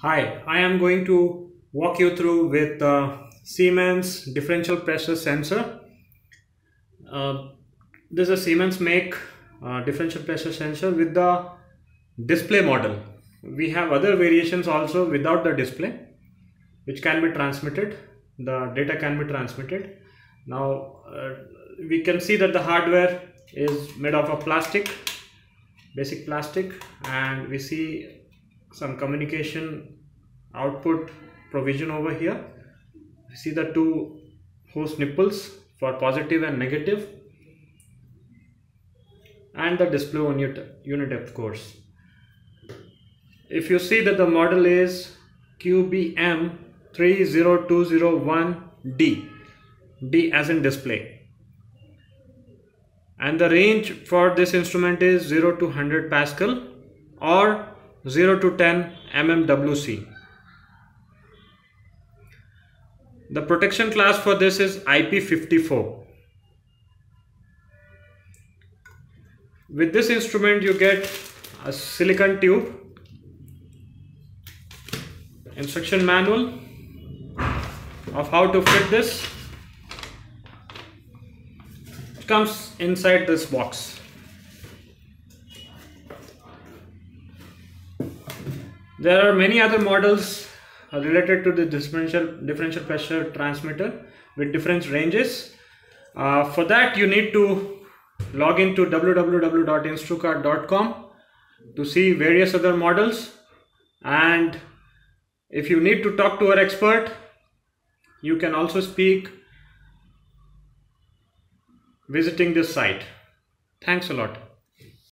Hi, I am going to walk you through with uh, Siemens differential pressure sensor. Uh, this is a Siemens make uh, differential pressure sensor with the display model. We have other variations also without the display which can be transmitted. The data can be transmitted. Now uh, we can see that the hardware is made of a plastic, basic plastic and we see some communication output provision over here. See the two hose nipples for positive and negative. And the display on unit, unit of course. If you see that the model is QBM 30201D D. As in display. And the range for this instrument is 0 to 100 Pascal or 0 to 10 mmWc. The protection class for this is IP54. With this instrument you get a silicon tube, instruction manual of how to fit this. Comes inside this box. There are many other models related to the differential, differential pressure transmitter with different ranges. Uh, for that you need to log into www.instrukart.com to see various other models and if you need to talk to our expert you can also speak visiting this site. Thanks a lot.